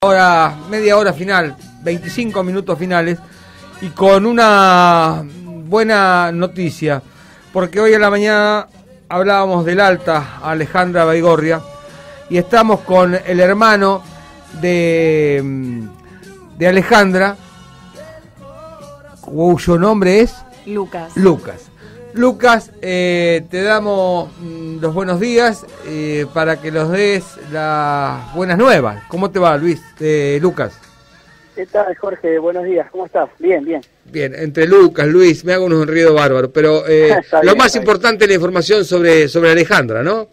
Ahora, media hora final, 25 minutos finales, y con una buena noticia, porque hoy en la mañana hablábamos del Alta, Alejandra Baigorria, y estamos con el hermano de, de Alejandra, cuyo nombre es Lucas. Lucas. Lucas, eh, te damos mm, los buenos días eh, para que los des las buenas nuevas. ¿Cómo te va, Luis? Eh, Lucas. ¿Qué tal, Jorge? Buenos días. ¿Cómo estás? Bien, bien. Bien, entre Lucas, Luis, me hago unos enredo bárbaro, pero eh, lo bien, más importante es la información sobre, sobre Alejandra, ¿no?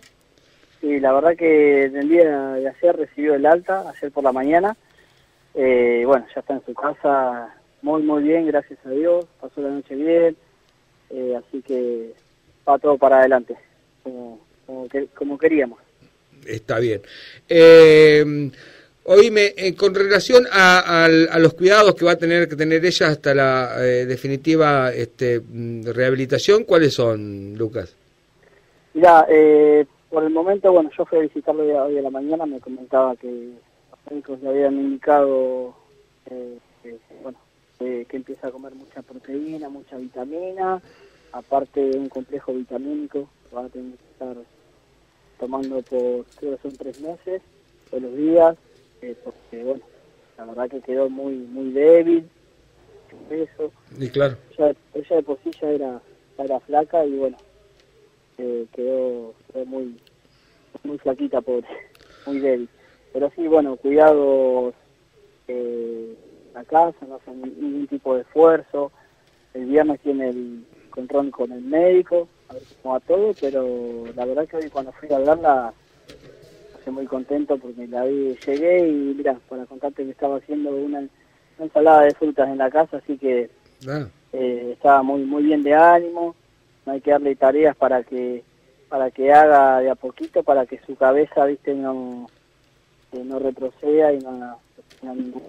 Sí, la verdad que en el día de ayer recibió el alta, ayer por la mañana. Eh, bueno, ya está en su casa muy, muy bien, gracias a Dios. Pasó la noche bien. Eh, así que va todo para adelante, como, como, que- como queríamos. Está bien. Eh, oíme, eh, con relación a, al- a los cuidados que va a tener que tener ella hasta la eh, definitiva este, mm, rehabilitación, ¿cuáles son, Lucas? Mira, eh, por el momento, bueno, yo fui a visitarlo hoy a, a la mañana, me comentaba que los médicos le habían indicado eh, bueno, que empieza a comer mucha proteína, mucha vitamina, aparte de un complejo vitamínico, que va a tener que estar tomando por, creo que son tres meses, todos los días, eh, porque, bueno, la verdad que quedó muy muy débil, peso, Y claro. ella, ella de por sí ya era, ya era flaca y bueno, eh, quedó, quedó muy, muy flaquita, pobre, muy débil. Pero sí, bueno, cuidados eh, la casa, no hacen ningún tipo de esfuerzo. El viernes tiene el control con el médico, a ver cómo va todo, pero la verdad que hoy cuando fui a verla, estoy muy contento porque la vi, llegué y mira, para contarte que estaba haciendo una, una ensalada de frutas en la casa, así que Ah, eh, estaba muy muy bien de ánimo. No hay que darle tareas para que para que haga de a poquito para que su cabeza viste no no retroceda y no tenga ningún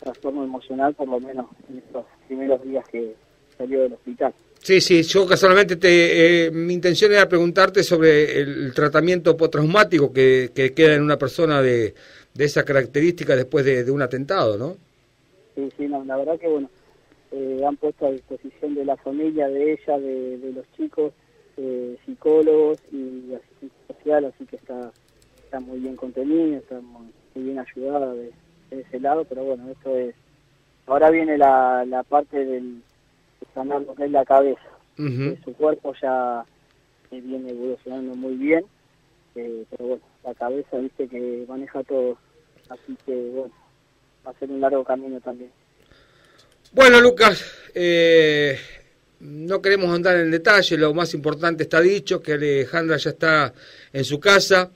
trastorno emocional por lo menos en estos primeros días que salió del hospital Sí, sí, yo casualmente te, eh, mi intención era preguntarte sobre el tratamiento postraumático que, que queda en una persona de, de esa característica después de, de un atentado, ¿no? sí sí no la verdad que bueno eh, han puesto a disposición de la familia de ella de, de los chicos eh, psicólogos y asistente social así que está está muy bien contenido, está muy, bien ayudada de, de ese lado, pero bueno, esto es... Ahora viene la, la parte del de sanar lo que es la cabeza. Eh, Su cuerpo ya eh, viene evolucionando muy bien, eh, pero bueno, la cabeza, viste, que maneja todo. Así que bueno, va a ser un largo camino también. Bueno, Lucas, eh, no queremos andar en detalle, lo más importante está dicho, que Alejandra ya está en su casa,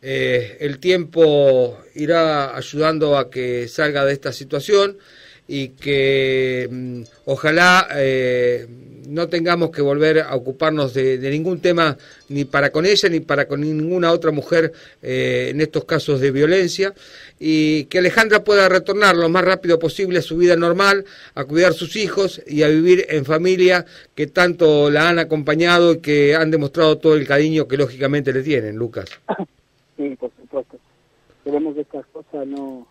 eh, el tiempo irá ayudando a que salga de esta situación y que mm, ojalá eh, no tengamos que volver a ocuparnos de, ningún tema ni para con ella ni para con ninguna otra mujer eh, en estos casos de violencia y que Alejandra pueda retornar lo más rápido posible a su vida normal, a cuidar sus hijos y a vivir en familia que tanto la han acompañado y que han demostrado todo el cariño que lógicamente le tienen, Lucas. Sí, por supuesto. Queremos que estas cosas no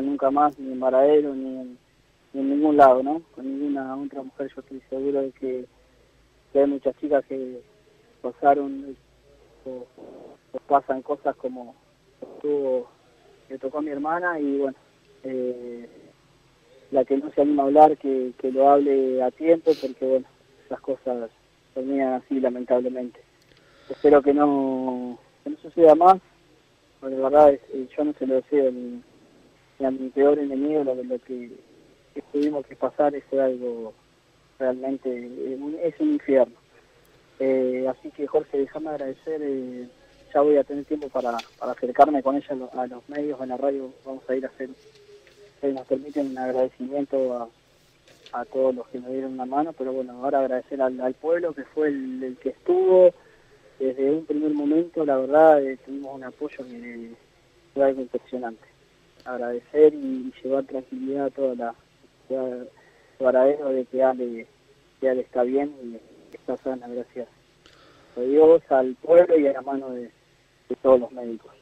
nunca más, ni en Varadero, ni en, ni en ningún lado, ¿no? Con ninguna otra mujer yo estoy seguro de que, hay muchas chicas que pasaron o, pasan cosas como tuvo, le tocó a mi hermana y bueno, eh, la que no se anima a hablar, que, que lo hable a tiempo, porque bueno, las cosas terminan así lamentablemente. Espero que no, que no suceda más, porque la verdad eh, yo no se lo deseo ni a mi peor enemigo lo, lo que, tuvimos que pasar es algo realmente, eh, es un infierno. Eh, así que Jorge, déjame agradecer, eh, ya voy a tener tiempo para, acercarme con ella a, lo- a los medios, en la radio vamos a ir a hacer, si nos permiten un agradecimiento a, a todos los que me dieron una mano, pero bueno, ahora agradecer al, pueblo que fue el, que estuvo desde un primer momento, la verdad, tuvimos un apoyo que fue algo impresionante. Agradecer y, llevar tranquilidad a toda la de Varadero de que Ale, que Ale está bien y está sana, gracias a Dios, al pueblo y a la mano de todos los médicos.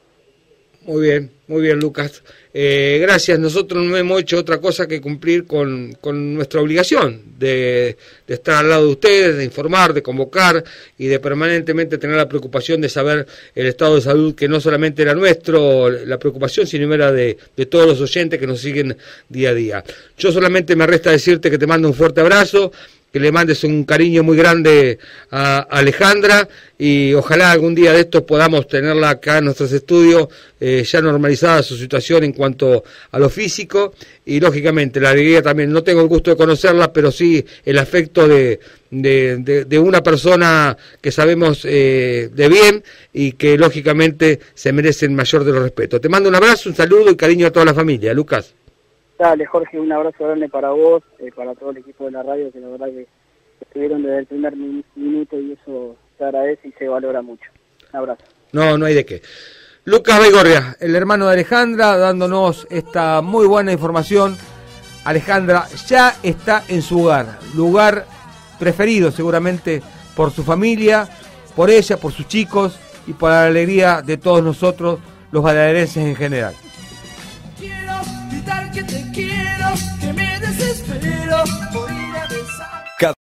Muy bien, muy bien, Lucas. Eh, gracias. Nosotros no hemos hecho otra cosa que cumplir con, nuestra obligación de, estar al lado de ustedes, de informar, de convocar y de permanentemente tener la preocupación de saber el estado de salud que no solamente era nuestro, la preocupación, sino era de, de todos los oyentes que nos siguen día a día. Yo solamente me resta decirte que te mando un fuerte abrazo que le mandes un cariño muy grande a Alejandra y ojalá algún día de estos podamos tenerla acá en nuestros estudios eh, ya normalizada su situación en cuanto a lo físico y lógicamente la alegría también, no tengo el gusto de conocerla, pero sí el afecto de, de, una persona que sabemos eh, de bien y que lógicamente se merece el mayor de los respetos. Te mando un abrazo, un saludo y cariño a toda la familia. Lucas. Dale, Jorge, un abrazo grande para vos, eh, para todo el equipo de la radio, que la verdad que estuvieron desde el primer minuto y eso se agradece y se valora mucho. Un abrazo. No, no hay de qué. Lucas Baigorria, el hermano de Alejandra, dándonos esta muy buena información. Alejandra ya está en su hogar, lugar preferido seguramente por su familia, por ella, por sus chicos y por la alegría de todos nosotros, los baladerenses en general